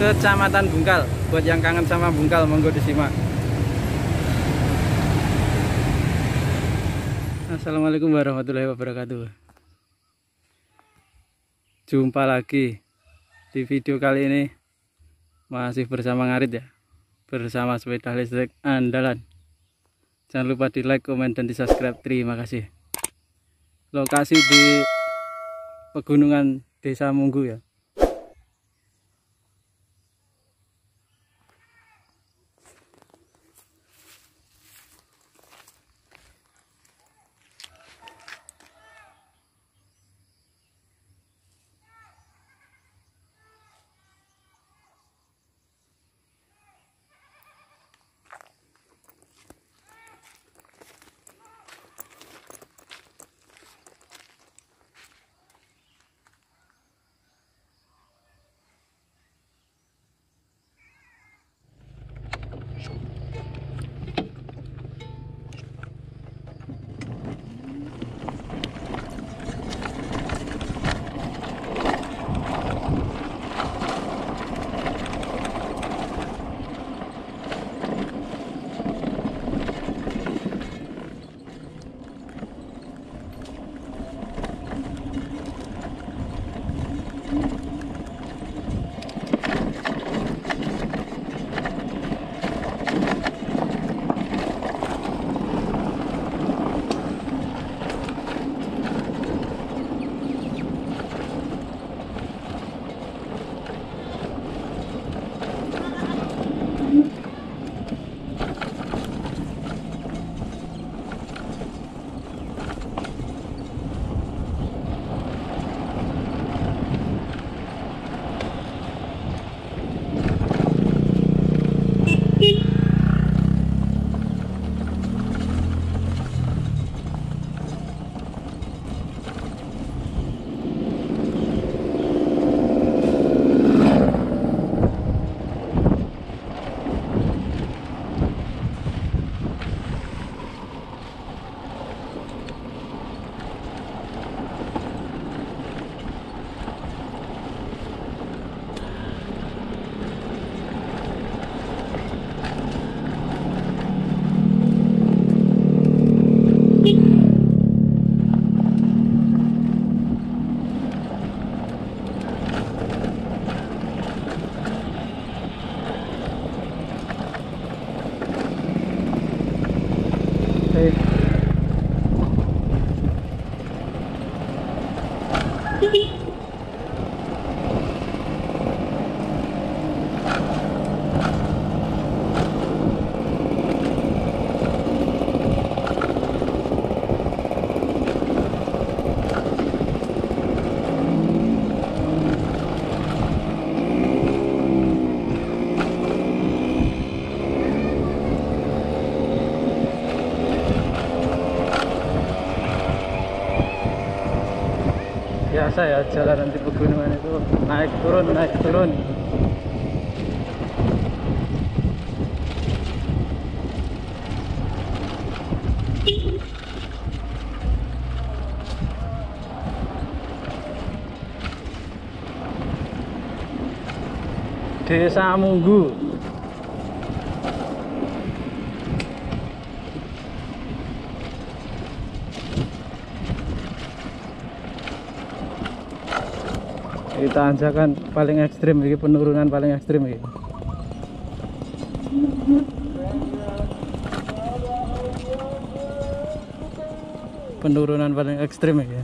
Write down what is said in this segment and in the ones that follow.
Kecamatan Bungkal. Buat yang kangen sama Bungkal, monggo disimak. Assalamualaikum warahmatullahi wabarakatuh. Jumpa lagi di video kali ini masih bersama Ngarit ya, bersama sepeda listrik andalan. Jangan lupa di like, komen, dan di subscribe. Terima kasih. Lokasi di pegunungan Desa Munggu ya. Biasa ya jalan di pegunungan itu naik turun naik turun. Desa Munggu kita anjakan paling ekstrim ini penurunan paling ekstrim ini penurunan paling ekstrim ini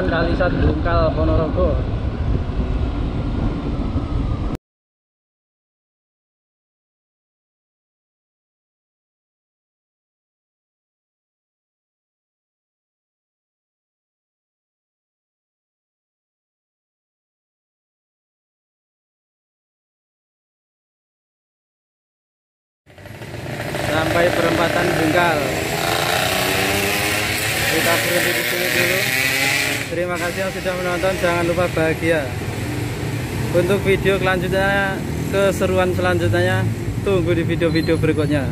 Kawasan Kalisat Bungkal Ponorogo. Sampai perempatan Bungkal kita berhenti terima kasih yang sudah menonton. Jangan lupa bahagia. Untuk video selanjutnya keseruan selanjutnya tunggu di video-video berikutnya.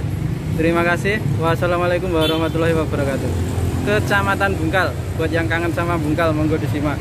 Terima kasih. Wassalamualaikum warahmatullahi wabarakatuh. Kecamatan Bungkal. Buat yang kangen sama Bungkal monggo disimak